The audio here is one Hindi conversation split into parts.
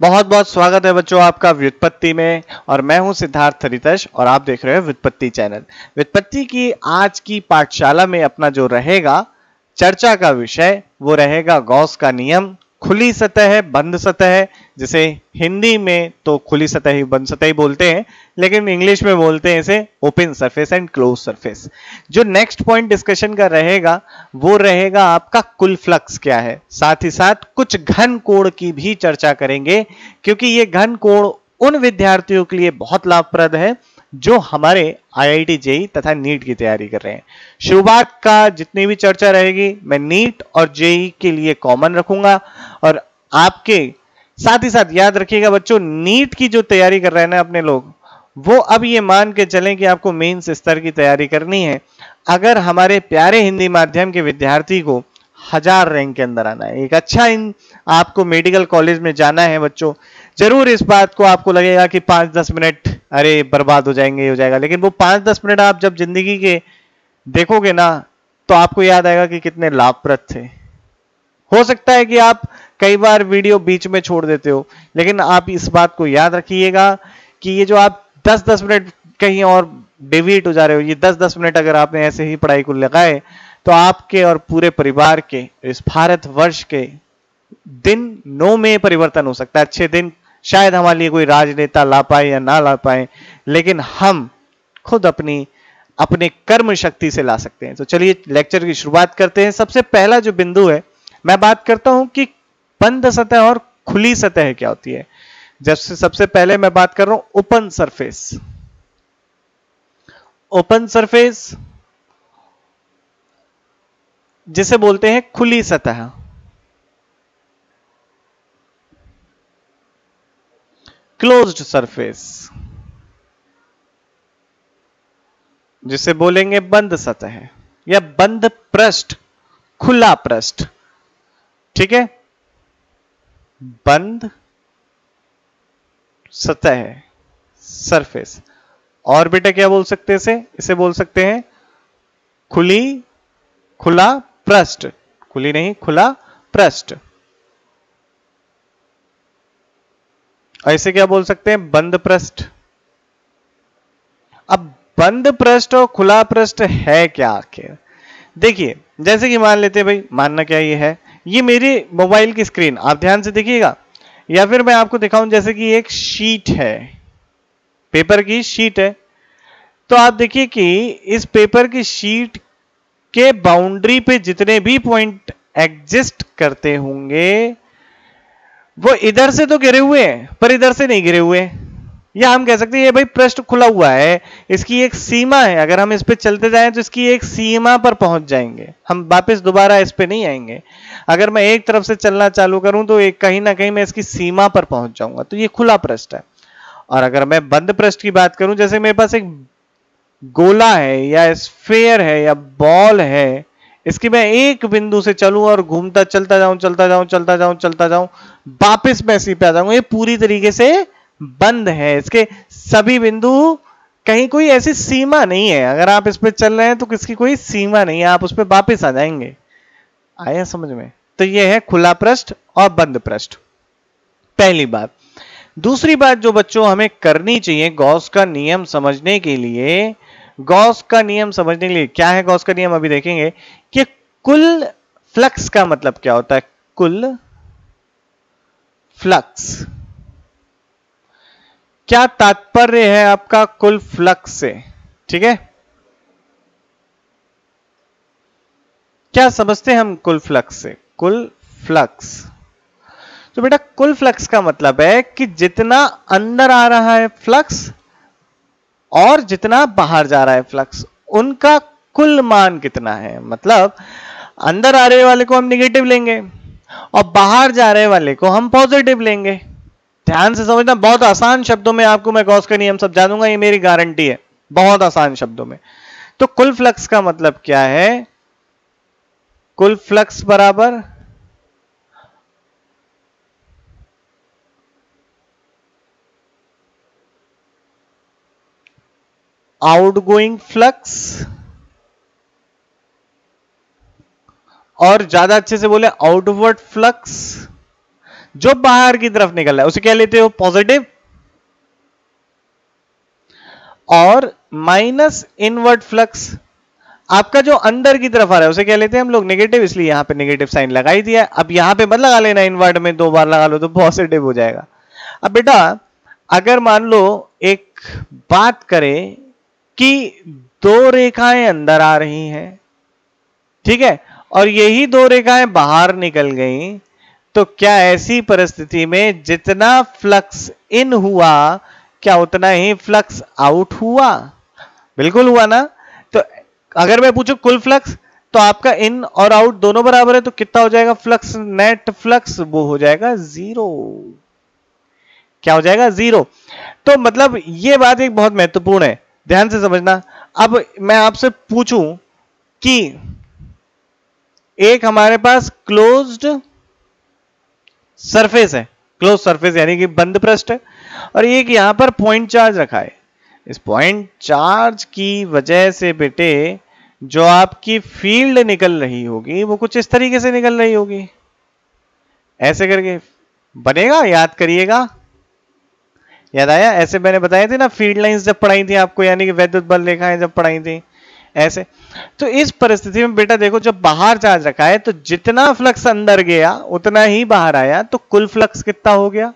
बहुत बहुत स्वागत है बच्चों आपका व्युत्पत्ति में, और मैं हूँ सिद्धार्थ हरितश और आप देख रहे हैं व्युत्पत्ति चैनल। व्युत्पत्ति की आज की पाठशाला में अपना जो रहेगा, चर्चा का विषय, वो रहेगा गौस का नियम खुली सतह है, बंद सतह जिसे हिंदी में तो खुली सतह ही, बंद सतह ही बोलते हैं, लेकिन इंग्लिश में बोलते हैं इसे open surface and close surface जो नेक्स्ट पॉइंट डिस्कशन का रहेगा, वो रहेगा आपका कुल फ्लक्स क्या है? साथ ही साथ कुछ घन कोण की भी चर्चा करेंगे, क्योंकि ये घन कोण उन विद्यार्थियों के लिए बहुत लाभप्रद है जो हमारे आईआईटी जेई तथा नीट की तैयारी कर रहे हैं। शुरुआत का जितनी भी चर्चा रहेगी, मैं नीट और जेई के लिए कॉमन रखूँगा और आपके साथ ही साथ याद रखिएगा बच्चों, नीट की जो तैयारी कर रहे हैं ना अपने लोग, वो अब ये मान के चलें कि आपको मेंस स्तर की तैयारी करनी है। अगर हमारे प्यारे हिंदी माध्यम के विद्यार्थी को हज़ार रैंक के अंदर आना है, एक अच्छा इन आपको मेडिकल कॉलेज में जाना है बच्चों, ज़रूर इस बात को आपको लगेगा कि पाँच दस मिनट, अरे, बर्बाद हो जाएँगे, हो जाएगा। लेकिन वो पाँच दस मिनट आप जब ज़िंदगी के देखोगे ना तो आपको याद आएगा कि कितने लाभप्रद थे। हो सकता है कि आप कई बार वीडियो बीच में छोड़ देते हो, लेकिन आप इस बात को याद रखिएगा कि ये जो आप 10-10 मिनट कहीं और डिवीट हो जा रहे हो, ये 10-10 मिनट अगर आपने ऐसे ही पढ़ाई को लगाए तो आपके और पूरे परिवार के, इस भारत वर्ष के दिन नो में परिवर्तन हो सकता है। अच्छे दिन शायद हमारे लिए कोई राजनेता ला पाए या ना ला पाए, लेकिन हम खुद अपनी, अपने कर्म शक्ति से ला सकते हैं। तो चलिए लेक्चर की शुरुआत करते हैं। सबसे पहला जो बिंदु है, मैं बात करता हूँ कि बंद सतह और खुली सतह क्या होती है। जब से सबसे पहले मैं बात कर रहा हूँ, ओपन सरफेस ओपन सरफेस जिसे बोलते हैं खुली सतह। क्लोज्ड सरफेस जिसे बोलेंगे बंद सतह, या बंद पृष्ठ, खुला पृष्ठ, ठीक है? बंद सतह सरफेस और बेटा क्या बोल सकते इसे? इसे बोल सकते हैं खुली, खुला पृष्ठ. खुली नहीं, खुला पृष्ठ. ऐसे क्या बोल सकते हैं? बंद पृष्ठ। अब बंद पृष्ठ और खुला पृष्ठ है क्या आखिर? देखिए, जैसे कि मान लेते हैं भाई, मानना क्या ये है? ये मेरी मोबाइल की स्क्रीन, आप ध्यान से देखिएगा। या फिर मैं आपको दिखाऊँ, जैसे कि एक शीट है। पेपर की शीट है। तो आप देखिए कि इस पेपर की शीट के बाउंड्री पे जितने भी पॉइंट एग्जिस्ट करते होंगे वो इधर से तो गिरे हुए हैं, पर इधर से नहीं गिरे हुए या हम कह सकते हैं, ये भाई पृष्ठ खुला हुआ है, इसकी एक सीमा है। अगर हम इस पर चलते जाएँ तो इसकी एक सीमा पर पहुँच जाएँगे। हम वापस दोबारा इस पे नहीं आएँगे। अगर मैं एक तरफ़ से चलना चालू करूँ तो एक कहीं ना कहीं मैं इसकी सीमा पर पहुँच जाऊँगा। तो ये खुला पृष्ठ है। और अगर मैं बंद पृष्ठ की बात करूँ, जैसे मेरे पास एक गोला है, या स्फेयर है, या बॉल है इसकी मैं एक बिंदु से चलूँ और घूमता, चलता जाऊँ चलता जाऊँ चलता जाऊँ चलता जाऊँ, वापिस मैं इसी पे आ जाऊँगा। ये पूरी तरीके से बंद है। इसके सभी बिंदु, कहीं कोई ऐसी सीमा नहीं है। अगर आप इस पर चल रहे हैं तो किसकी कोई सीमा नहीं है। आप उस पर वापिस आ जाएँगे। आया समझ में? तो ये है खुला पृष्ठ और बंद पृष्ठ। पहली बात। दूसरी बात जो बच्चों हमें करनी चाहिए, गौस का नियम समझने के लिए गौस का नियम समझने के लिए क्या है गौस का नियम? अभी देखेंगे कि कुल फ्लक्स का मतलब क्या होता है? कुल फ्लक्स। क्या तात्पर्य है आपका कुल फ्लक्स से? ठीक है? क्या समझते हैं हम कुल फ्लक्स से? कुल फ्लक्स। तो बेटा, कुल फ्लक्स का मतलब है कि जितना अंदर आ रहा है फ्लक्स और जितना बाहर जा रहा है फ्लक्स, उनका कुल मान कितना है? मतलब अंदर आ रहे वाले को हम निगेटिव लेंगे और बाहर जा रहे वाले को हम पॉजिटिव लेंगे। ध्यान से समझना, बहुत आसान शब्दों में आपको मैं गॉस का नियम समझा दूँगा, ये मेरी गारंटी है, बहुत आसान शब्दों में। तो कुल फ्लक्स का मतलब क्या है? कुल फ्लक्स बराबर आउटगोइंग फ्लक्स और ज़्यादा अच्छे से बोले आउटवर्ड फ्लक्स जो बाहर की तरफ़ निकल रहा है, उसे क्या लेते हो? पॉजिटिव और माइनस इनवर्ड फ्लक्स आपका जो अंदर की तरफ़ आ रहा है, उसे क्या लेते हैं हम लोग? नेगेटिव इसलिए यहाँ पे नेगेटिव साइन लगा ही दिया। अब यहाँ पे मत लगा लेना इनवर्ड में, दो बार लगा लो तो पॉजिटिव हो जाएगा। अब बेटा, अगर मान लो एक बात करें कि दो रेखाएँ अंदर आ रही हैं, ठीक है? और यही दो रेखाएँ बाहर निकल गई तो क्या ऐसी परिस्थिति में जितना फ्लक्स इन हुआ, क्या उतना ही फ्लक्स आउट हुआ? बिल्कुल हुआ ना? तो अगर मैं पूछू कुल फ्लक्स तो आपका इन और आउट दोनों बराबर है तो कितना हो जाएगा फ्लक्स? नेट फ्लक्स वो हो जाएगा ज़ीरो। क्या हो जाएगा? ज़ीरो। तो मतलब ये बात एक बहुत महत्वपूर्ण है। ध्यान से समझना। अब मैं आपसे पूछूँ कि एक हमारे पास क्लोज्ड सरफेस है। क्लोज सरफेस यानी कि बंद पृष्ठ। और एक यहाँ पर पॉइंट चार्ज रखा है। इस पॉइंट चार्ज की वजह से बेटे जो आपकी फ़ील्ड निकल रही होगी, वो कुछ इस तरीके से निकल रही होगी। ऐसे करके बनेगा, याद करिएगा। याद आया? ऐसे मैंने बताया थे ना फ़ील्ड लाइंस जब पढ़ाई थी आपको, यानी कि वैद्युत बल रेखाएँ जब पढ़ाई थी, ऐसे। तो इस परिस्थिति में बेटा देखो, जब बाहर चार्ज रखा है तो जितना फ्लक्स अंदर गया, उतना ही बाहर आया तो कुल फ्लक्स कितना हो गया?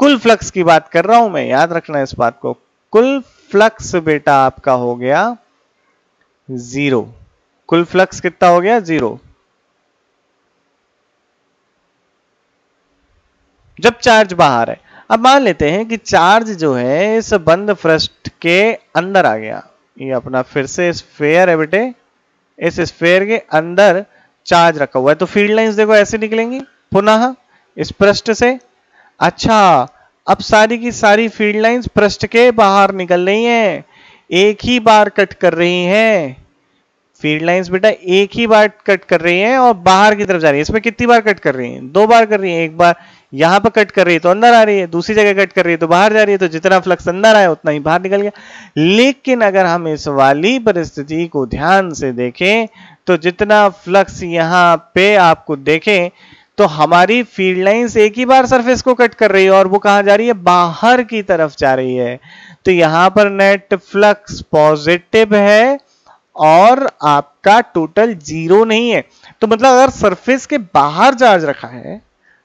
कुल फ्लक्स की बात कर रहा हूँ मैं, याद रखना इस बात को। कुल फ्लक्स बेटा आपका हो गया ज़ीरो कुल फ्लक्स कितना हो गया? ज़ीरो जब चार्ज बाहर है अब मान लेते हैं कि चार्ज जो है इस बंद फ्रस्ट के अंदर आ गया। ये अपना फिर से स्फेयर है बेटे। इस स्फेयर के अंदर चार्ज रखा हुआ है। तो फ़ील्ड लाइंस देखो ऐसे निकलेंगी। पुनः इस पृष्ठ से। अच्छा अब सारी की सारी फ़ील्ड लाइंस पृष्ठ के बाहर निकल रही हैं। एक ही बार कट कर रही हैं। फ़ील्ड लाइंस बेटा एक ही बार कट कर रही हैं और बाहर की तरफ़ जा रही है। इसमें कितनी बार कट कर रही हैं? दो बार कर रही हैं। एक बार यहाँ पर कट कर रही है तो अंदर आ रही है। दूसरी जगह कट कर रही है तो बाहर जा रही है तो जितना फ्लक्स अंदर आया उतना ही बाहर निकल गया। लेकिन अगर हम इस वाली परिस्थिति को ध्यान से देखें तो जितना फ्लक्स यहाँ पे आपको देखें तो हमारी फ़ील्ड लाइंस एक ही बार सरफेस को कट कर रही है और वो कहा जा रही है? बाहर की तरफ़ जा रही है। तो यहाँ पर नेट फ्लक्स पॉजिटिव है। और आपका टोटल ज़ीरो नहीं है। तो मतलब अगर सरफेस के बाहर चार्ज रखा है,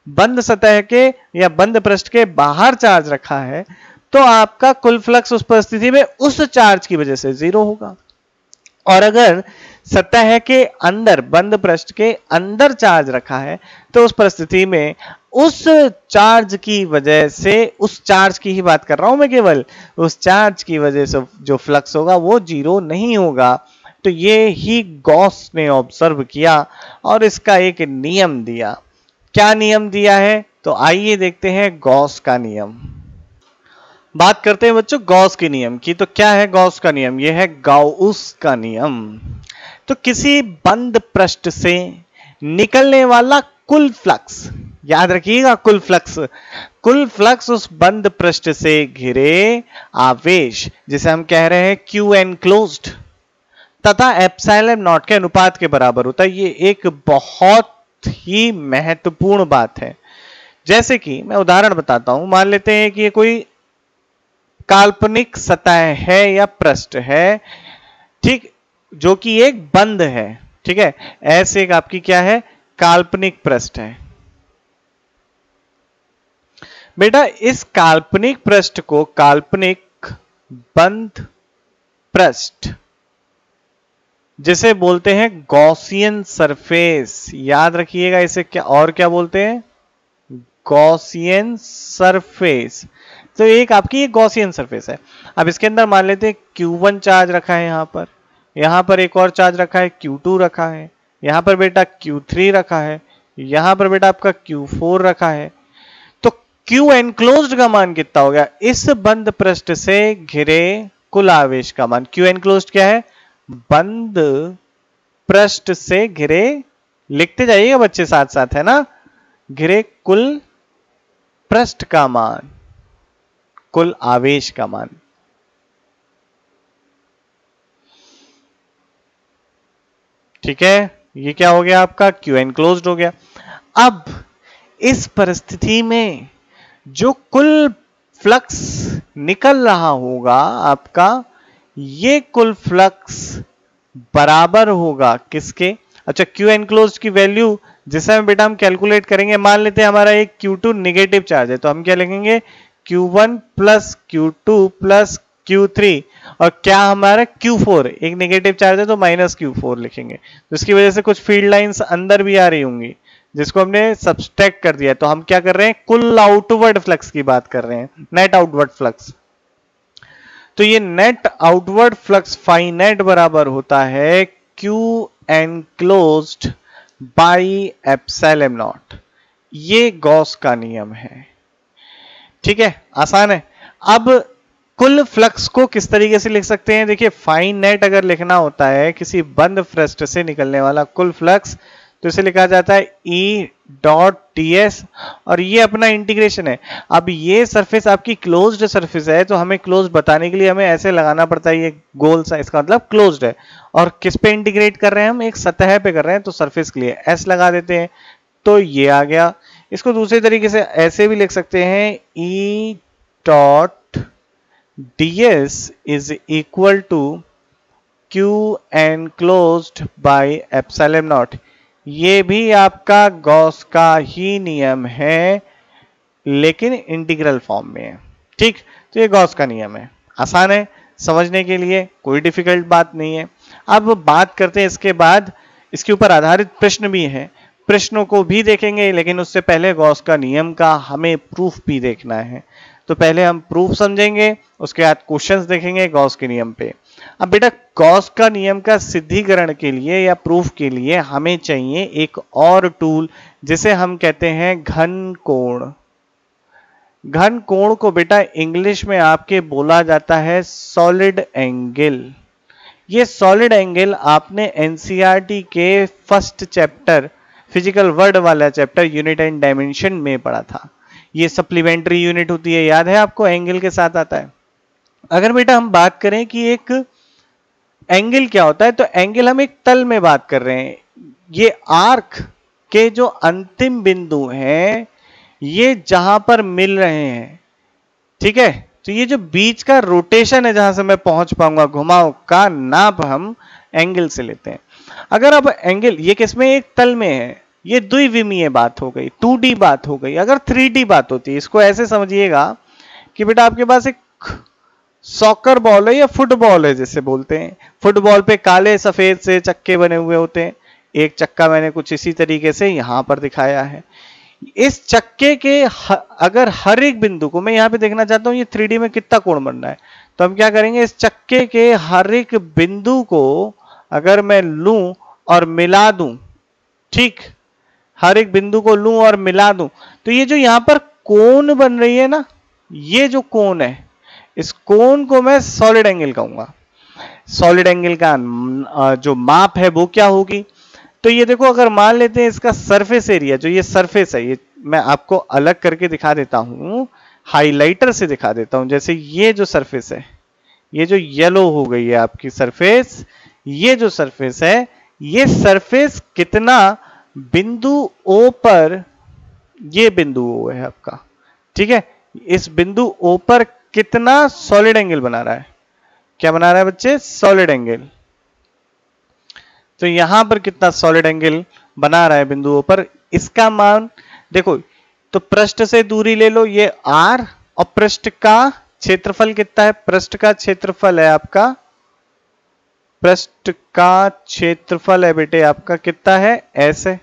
बंद सतह के या बंद पृष्ठ के बाहर चार्ज रखा है तो आपका कुल फ्लक्स उस परिस्थिति में उस चार्ज की वजह से ज़ीरो होगा। और अगर सतह के अंदर, बंद पृष्ठ के अंदर चार्ज रखा है तो उस परिस्थिति में उस चार्ज की वजह से, उस चार्ज की ही बात कर रहा हूँ मैं केवल, उस चार्ज की वजह से जो फ्लक्स होगा वो ज़ीरो नहीं होगा। तो ये ही गॉस ने ऑब्ज़र्व किया और इसका एक नियम दिया। क्या नियम दिया है? तो आइए देखते हैं गॉस का नियम। बात करते हैं बच्चों गॉस के नियम की। तो क्या है गॉस का नियम? यह है गाउस का नियम। तो किसी बंद पृष्ठ से निकलने वाला कुल फ्लक्स, याद रखिएगा कुल फ्लक्स कुल फ्लक्स उस बंद पृष्ठ से घिरे आवेश, जिसे हम कह रहे हैं क्यू एन क्लोज्ड। तथा एप्साइलन नॉट के अनुपात के बराबर होता है। ये एक बहुत ही महत्वपूर्ण बात है। जैसे कि मैं उदाहरण बताता हूँ। मान लेते हैं कि ये कोई काल्पनिक सतह है या पृष्ठ है, ठीक, जो कि एक बंद है, ठीक है? ऐसे एक आपकी क्या है? काल्पनिक पृष्ठ है। बेटा, इस काल्पनिक पृष्ठ को काल्पनिक बंद पृष्ठ जिसे बोलते हैं गॉसियन सरफेस। याद रखिएगा इसे क्या, और क्या बोलते हैं? Gaussian surface. तो एक आपकी गॉसियन सरफेस है। अब इसके अंदर मान लेते हैं Q1 चार्ज रखा है यहाँ पर। यहाँ पर एक और चार्ज रखा है Q2 रखा है। यहाँ पर बेटा Q3 रखा है। यहाँ पर बेटा आपका Q4 रखा है। तो Q एनक्लोज का मान कितना हो गया? इस बंद पृष्ठ से घिरे कुल आवेश का मान। Q एनक्लोज क्या है? बंद पृष्ठ से घिरे लिखते जाइएगा बच्चे साथ साथ है ना? घिरे कुल पृष्ठ का मान, कुल आवेश का मान। ठीक है? ये क्या हो गया आपका? क्यू एनक्लोज हो गया। अब इस परिस्थिति में जो कुल फ्लक्स निकल रहा होगा आपका ये कुल फ्लक्स बराबर होगा किसके? अच्छा क्यू एनक्लोज की वैल्यू जिसे हम बेटा हम कैलकुलेट करेंगे, मान लेते हैं हमारा एक क्यू टू निगेटिव चार्ज है तो हम क्या लिखेंगे? Q one plus q two plus q three और क्या हमारा क्यू फोर एक नेगेटिव चार्ज है तो माइनस क्यू फोर लिखेंगे। तो इसकी वजह से कुछ फ़ील्ड लाइंस अंदर भी आ रही होंगी, जिसको हमने सब्सट्रैक्ट कर दिया। तो हम क्या कर रहे हैं? कुल आउटवर्ड फ्लक्स की बात कर रहे हैं नेट आउटवर्ड फ्लक्स तो ये नेट आउटवर्ड फ्लक्स फाइनेट बराबर होता है q enclosed by epsilon naught ये गॉस का नियम है। ठीक है? आसान है। अब कुल फ्लक्स को किस तरीके से लिख सकते हैं? देखिए फाइन नेट अगर लिखना होता है, किसी बंद फ्रस्ट से निकलने वाला कुल फ्लक्स तो इसे लिखा जाता है ई डॉट टी एस, और ये अपना इंटीग्रेशन है। अब ये सरफेस आपकी क्लोज्ड सरफेस है तो हमें क्लोज बताने के लिए हमें ऐसे लगाना पड़ता है, ये गोल सा इसका मतलब क्लोज्ड है। और किस पे इंटीग्रेट कर रहे हैं हम? एक सतह पे कर रहे हैं तो सरफेस के लिए एस लगा देते हैं। तो ये आ गया। इसको दूसरे तरीके से ऐसे भी लिख सकते हैं e dot d is equal to q q क्लोज by epsilon naught ये भी आपका गॉस का ही नियम है, लेकिन इंटीग्रल फॉर्म में है। ठीक तो ये गॉस का नियम है। आसान है, समझने के लिए कोई डिफ़िकल्ट बात नहीं है। अब बात करते हैं इसके बाद, इसके ऊपर आधारित प्रश्न भी है। प्रश्नों को भी देखेंगे, लेकिन उससे पहले गॉस का नियम का हमें प्रूफ भी देखना है। तो पहले हम प्रूफ समझेंगे, उसके बाद क्वेश्चंस देखेंगे गॉस के नियम पे। अब बेटा गॉस का नियम का सिद्धिकरण के लिए या प्रूफ के लिए हमें चाहिए एक और टूल जिसे हम कहते हैं घन कोण। घन कोण को बेटा इंग्लिश में आपके बोला जाता है सॉलिड एंगल ये सॉलिड एंगल आपने एनसीईआरटी e के फ़र्स्ट चैप्टर फ़िज़िकल वर्ड वाला चैप्टर यूनिट एंड डायमेंशन में पढ़ा था। ये सप्लीमेंट्री यूनिट होती है, याद है आपको? एंगल के साथ आता है। अगर बेटा हम बात करें कि एक एंगल क्या होता है? तो एंगल हम एक तल में बात कर रहे हैं। ये आर्क के जो अंतिम बिंदु हैं, ये जहाँ पर मिल रहे हैं, ठीक है? तो ये जो बीच का रोटेशन है जहाँ से मैं पहुँच पाऊँगा, घुमाव का नाप हम एंगल से लेते हैं। अगर अब एंगल, ये किसमें एक तल में है। ये द्विविमीय बात हो गई, टू बात हो गई। अगर थ्री बात होती है, इसको ऐसे समझिएगा कि बेटा आपके पास एक सॉकर बॉल है या फुटबॉल है जैसे बोलते हैं? फुटबॉल पे काले सफ़ेद से चक्के बने हुए होते हैं। एक चक्का मैंने कुछ इसी तरीके से यहाँ पर दिखाया है। इस चक्के के ह, अगर हर एक बिंदु को मैं यहाँ पे देखना चाहता हूँ ये थ्री में कितना कोण बन रहा है? तो हम क्या करेंगे? इस चक्के के हर एक बिंदु को अगर मैं लू और मिला दू ठीक? हर एक बिंदु को लू और मिला दू। तो ये जो यहाँ पर कोण बन रही है ना ये जो कोण है इस कोण को मैं सॉलिड एंगल कहूँगा। सॉलिड एंगल का जो माप है वो क्या होगी? तो ये देखो, अगर मान लेते हैं इसका सरफेस एरिया जो ये सरफेस है, ये मैं आपको अलग करके दिखा देता हूँ हाइलाइटर से दिखा देता हूँ, जैसे ये जो सरफेस है, ये जो येलो हो गई है आपकी सरफेस ये जो सरफेस है, ये सरफेस कितना बिंदु ओ पर, ये बिंदु ओ है आपका, ठीक है? इस बिंदु ओ पर कितना सॉलिड एंगल बना रहा है? क्या बना रहा है बच्चे? सॉलिड एंगल तो यहाँ पर कितना सॉलिड एंगल बना रहा है बिंदुओं पर? इसका मान, देखो तो पृष्ठ से दूरी ले लो, ये आर और पृष्ठ का क्षेत्रफल कितना है? पृष्ठ का क्षेत्रफल है आपका, पृष्ठ का क्षेत्रफल है बेटे, आपका कितना है? एस है।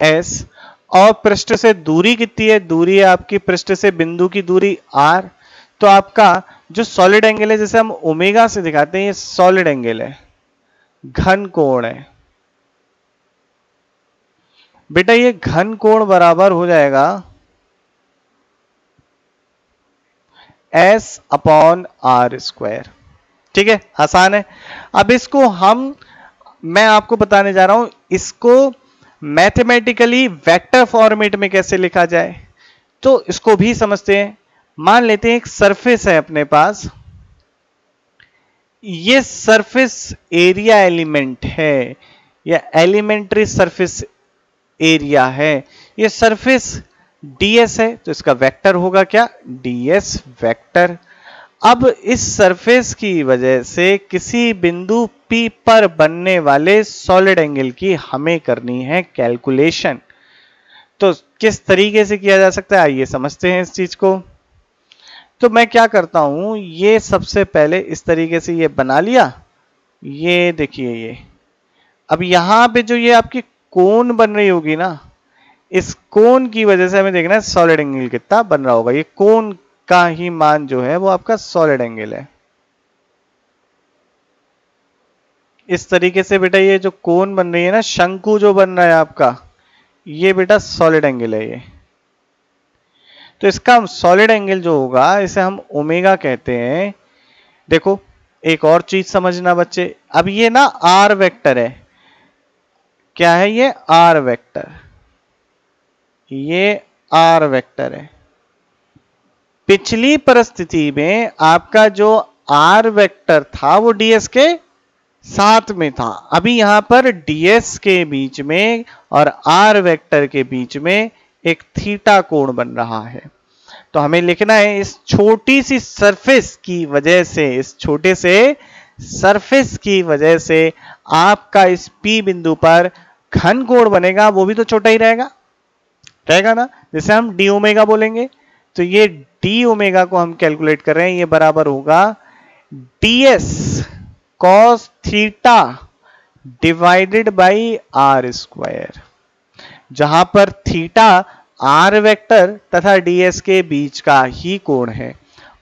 एस और पृष्ठ से दूरी कितनी है? दूरी है आपकी पृष्ठ से बिंदु की दूरी आर तो आपका जो सॉलिड एंगल है, जैसे हम ओमेगा से दिखाते हैं, ये सॉलिड एंगल है। घन कोण है। बेटा, ये घन कोण बराबर हो जाएगा एस अपॉन आर स्क्वायर ठीक है? आसान है। अब इसको हम, मैं आपको बताने जा रहा हूँ, इसको मैथमेटिकली वेक्टर फॉर्मेट में कैसे लिखा जाए? तो इसको भी समझते हैं। मान लेते हैं एक सरफेस है अपने पास। ये सरफेस एरिया एलिमेंट है। या एलिमेंट्री सरफेस एरिया है। ये सरफेस ds है तो इसका वेक्टर होगा क्या? ds वेक्टर अब इस सरफेस की वजह से किसी बिंदु P पर बनने वाले सॉलिड एंगल की हमें करनी है कैलकुलेशन तो किस तरीके से किया जा सकता है? आइए समझते हैं इस चीज़ को। तो मैं क्या करता हूँ? ये सबसे पहले इस तरीके से ये बना लिया। ये देखिए ये। अब यहाँ पे जो ये आपकी कोन बन रही होगी ना, इस कोन की वजह से हमें देखना है सॉलिड एंगल कितना बन रहा होगा। ये कोण का ही मान जो है वो आपका सॉलिड एंगल है। इस तरीके से बेटा ये जो कोण बन रही है ना, शंकु जो बन रहा है आपका, ये बेटा सॉलिड एंगल है ये। तो इसका सॉलिड एंगल जो होगा, इसे हम ओमेगा कहते हैं। देखो, एक और चीज़ समझना बच्चे, अब ये ना आर वेक्टर है। क्या है ये? आर वेक्टर ये आर वेक्टर है। पिछली परिस्थिति में आपका जो आर वेक्टर था, वो डीएस के साथ में था। अभी यहाँ पर डीएस के बीच में और आर वेक्टर के बीच में एक थीटा कोण बन रहा है। तो हमें लिखना है, इस छोटी सी सरफेस की वजह से, इस छोटे से सरफेस की वजह से आपका इस पी बिंदु पर घन कोण बनेगा, वो भी तो छोटा ही रहेगा। रहेगा ना? जैसे हम डी ओमेगा बोलेंगे। तो ये डी ओमेगा को हम कैलकुलेट कर रहे हैं, ये बराबर होगा d s cos theta divided by r square जहाँ पर थीटा आर वेक्टर तथा डीएस के बीच का ही कोण है,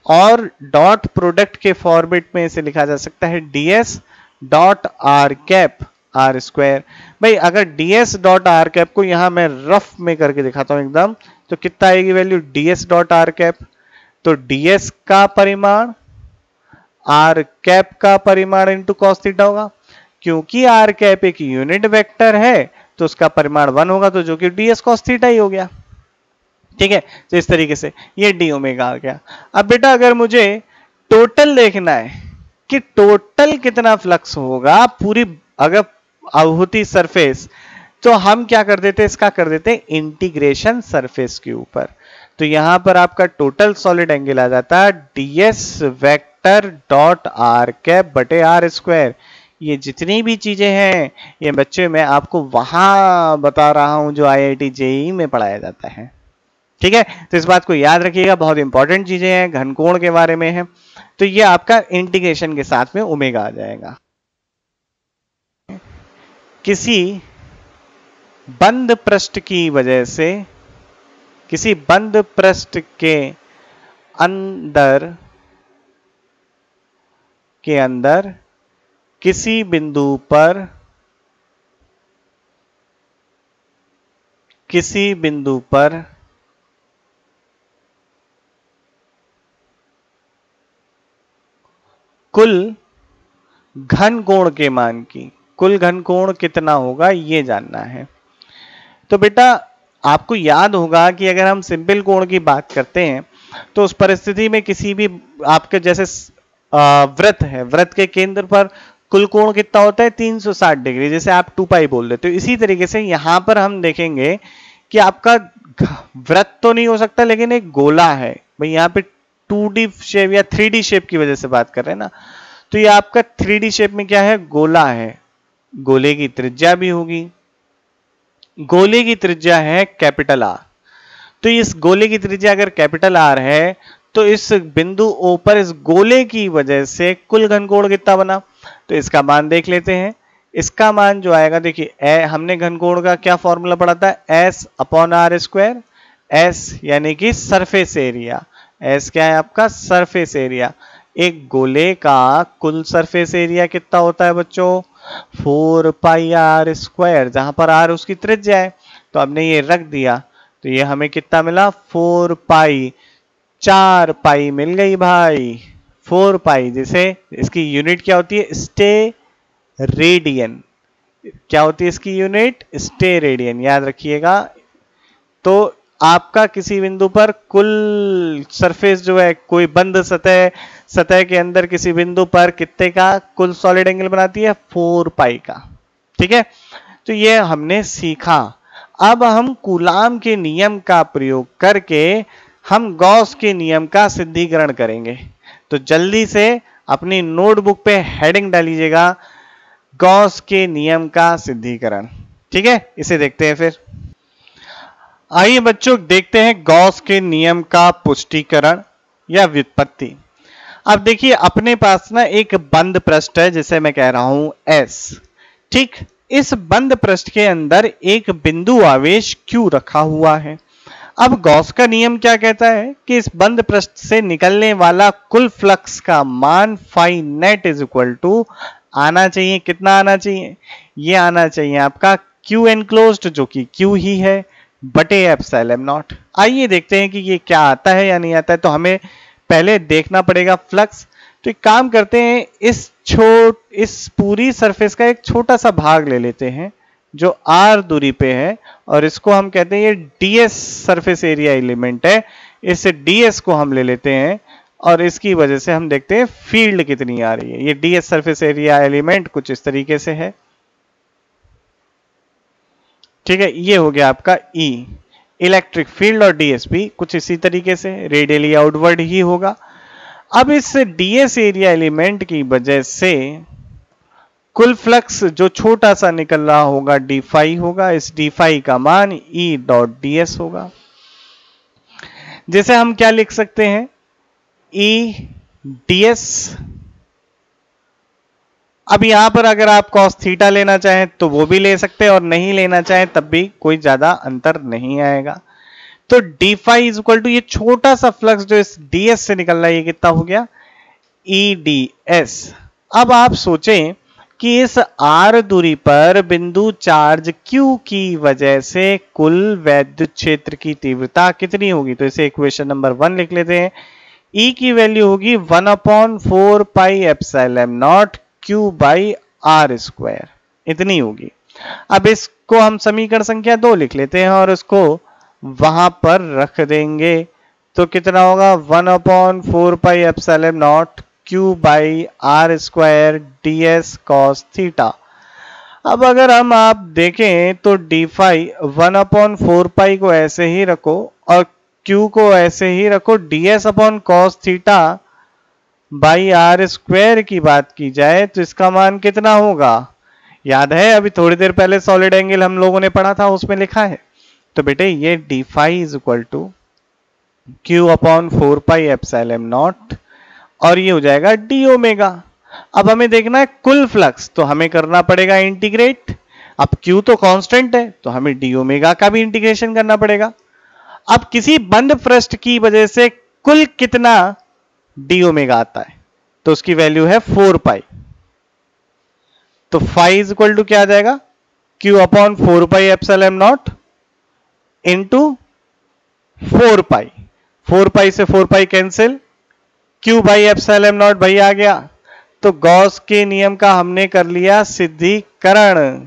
और डॉट प्रोडक्ट के फॉर्मेट में इसे लिखा जा सकता है ds dot r cap r square भाई, अगर डीएस डॉट आर कैप को यहाँ मैं रफ में करके दिखाता हूँ एकदम तो कितना आएगी value ds dot r cap तो डीएस का परिमाण आर कैप का परिमाण इंटू कॉस थीटा होगा। क्योंकि आर कैप एक यूनिट वेक्टर है तो उसका परिमाण वन होगा तो जो कि डीएस कॉस थीटा ही हो गया। ठीक है? तो इस तरीके से ये डी ओमेगा आ गया। अब बेटा अगर मुझे टोटल देखना है कि टोटल कितना फ्लक्स होगा, पूरी अगर अवहुति सरफेस तो हम क्या कर देते इसका कर देते इंटीग्रेशन सरफेस के ऊपर। तो यहाँ पर आपका टोटल सॉलिड एंगल आ जाता है ds vector dot r cap बटे आर स्क्वायर ये जितनी भी चीज़ें हैं, ये बच्चे मैं आपको वहाँ बता रहा हूँ जो आईआईटी जेई में पढ़ाया जाता है। ठीक है? तो इस बात को याद रखिएगा, बहुत इंपॉर्टेंट चीज़ें हैं, घनकोण के बारे में है। तो ये आपका इंटीग्रेशन के साथ में उमेगा आ जाएगा। किसी बंद पृष्ठ की वजह से, किसी बंद पृष्ठ के अंदर के अंदर, किसी बिंदु पर, किसी बिंदु पर, कुल घन कोण के मान की, कुल घन कोण कितना होगा ये जानना है। तो बेटा, आपको याद होगा कि अगर हम सिंपल कोण की बात करते हैं तो उस परिस्थिति में किसी भी आपके जैसे व्रत है, व्रत के केंद्र पर कुल कोण कितना होता है? 360 डिग्री, जैसे आप टू पाई बोल देते हो। इसी तरीके से यहाँ पर हम देखेंगे कि आपका व्रत तो नहीं हो सकता, लेकिन एक गोला है। भाई, यहाँ पे टू डी शेप या थ्री डी शेप की वजह से बात कर रहे हैं ना। तो ये आपका थ्री डी शेप में क्या है? गोला है। गोले की त्रिज्या भी होगी। गोले की त्रिज्या है कैपिटल आर तो इस गोले की त्रिज्या अगर कैपिटल आर है तो इस बिंदु ओ पर इस गोले की वजह से कुल घनकोण कितना बना? तो इसका मान देख लेते हैं। इसका मान जो आएगा, देखिए हमने घनकोण का क्या फॉर्मूला पढ़ा था? S upon r square s यानी कि सरफेस एरिया एस क्या है आपका? सरफेस एरिया एक गोले का कुल सरफेस एरिया कितना होता है बच्चों? फोर पाई आर स्क्वायर, जहाँ पर आर उसकी त्रिज्या है तो हमने ये रख दिया तो ये हमें कितना मिला? फोर पाई चार पाई मिल गई भाई। फोर पाई, जैसे इसकी यूनिट क्या होती है? Steradian. क्या होती है इसकी यूनिट? स्टे रेडियन, याद रखिएगा। तो आपका किसी बिंदु पर कुल सरफेस जो है, कोई बंद सतह सतह के अंदर किसी बिंदु पर कितने का कुल सॉलिड एंगल बनाती है? फोर पाई का। ठीक है? तो ये हमने सीखा। अब हम कुलाम के नियम का प्रयोग करके हम गॉस के नियम का सिद्धिकरण करेंगे। तो जल्दी से अपनी नोटबुक पे हेडिंग डालीजिएगा। गॉस के नियम का सिद्धिकरण। ठीक है? इसे देखते हैं फिर। आइए बच्चों, देखते हैं गॉस के नियम का पुष्टिकरण या व्युत्पत्ति। अब देखिए, अपने पास ना एक बंद पृष्ठ है, जिसे मैं कह रहा हूँ एस ठीक? इस बंद पृष्ठ के अंदर एक बिंदु आवेश क्यू रखा हुआ है। अब गॉस का नियम क्या कहता है कि इस बंद पृष्ठ से निकलने वाला कुल फ्लक्स का मान phi net is equal to आना चाहिए। कितना आना चाहिए? ये आना चाहिए आपका क्यू एनक्लोज जो कि क्यू ही है, बटे एप्सिलॉन नॉट आइए देखते हैं कि ये क्या आता है या नहीं आता है। तो हमें पहले देखना पड़ेगा फ्लक्स। तो एक काम करते हैं, इस छोट, इस पूरी सरफेस का एक छोटा सा भाग ले लेते हैं, जो आर दूरी पे है, और इसको हम कहते हैं, ये डीएस सरफेस एरिया एलिमेंट है। इस डीएस को हम ले लेते हैं, और इसकी वजह से हम देखते हैं फ़ील्ड कितनी आ रही है। ये डीएस सरफेस एरिया एलिमेंट कुछ इस तरीके से है। ठीक है, ये हो गया आपका ई इलेक्ट्रिक फ़ील्ड और डीएसपी कुछ इसी तरीके से रेडियली आउटवर्ड ही होगा। अब इस डीएस एरिया एलिमेंट की वजह से कुल फ्लक्स जो छोटा सा निकल रहा होगा डी होगा। इस डी का मान ई डॉट डी एस होगा। जैसे हम क्या लिख सकते हैं? ई डी एस अब यहाँ पर अगर आप कॉस थीटा लेना चाहें तो वो भी ले सकते हैं और नहीं लेना चाहें तब भी कोई ज़्यादा अंतर नहीं आएगा। तो d phi is equal to ये छोटा सा फ्लक्स जो इस डी एस से निकल रहा है, ये कितना हो गया? ई डी एस अब आप सोचें कि इस आर दूरी पर बिंदु चार्ज Q की वजह से कुल वैद्युत क्षेत्र की तीव्रता कितनी होगी? तो इसे इक्वेशन नंबर वन लिख लेते हैं। E की वैल्यू होगी one upon four pi epsilon naught q by r square इतनी होगी। अब इसको हम समीकरण संख्या दो लिख लेते हैं और इसको वहाँ पर रख देंगे। तो कितना होगा? One upon four pi epsilon naught q by r square d s cos theta अब अगर हम आप देखें तो d phi one upon four pi को ऐसे ही रखो और क्यू को ऐसे ही रखो d s upon cos theta by r square की बात की जाए तो इसका मान कितना होगा? याद है, अभी थोड़ी देर पहले सॉलिड एंगल हम लोगों ने पढ़ा था, उसमें लिखा है। तो बेटे, ये d phi is equal to q upon four pi epsilon naught और ये हो जाएगा डी ओमेगा अब हमें देखना है कुल फ्लक्स तो हमें करना पड़ेगा इंटीग्रेट अब क्यू तो कांस्टेंट है तो हमें डी ओमेगा का भी इंटीग्रेशन करना पड़ेगा। अब किसी बंद पृष्ठ की वजह से कुल कितना डी ओमेगा आता है। तो उसकी वैल्यू है फोर पाई तो फाइव इज़ इक्वल टू क्या आ जाएगा? Q upon four pi epsilon naught into four pi four pi से four pi cancel q by epsilon naught भाई आ गया। तो गॉस के नियम का हमने कर लिया सिद्धिकरण।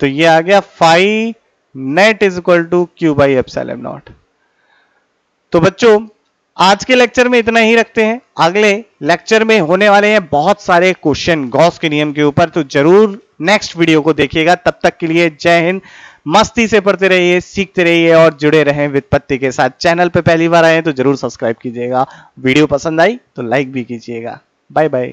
तो ये आ गया phi net is equal to q by epsilon naught तो बच्चों आज के लेक्चर में इतना ही रखते हैं। अगले लेक्चर में होने वाले हैं बहुत सारे क्वेश्चन गॉस के नियम के ऊपर तो ज़रूर नेक्स्ट वीडियो को देखिएगा। तब तक के लिए जय हिंद। मस्ती से पढ़ते रहिए, सीखते रहिए और जुड़े रहें वित्पत्ति के साथ। चैनल पर पहली बार आए तो ज़रूर सब्सक्राइब कीजिएगा। वीडियो पसंद आई तो लाइक भी कीजिएगा। Bye bye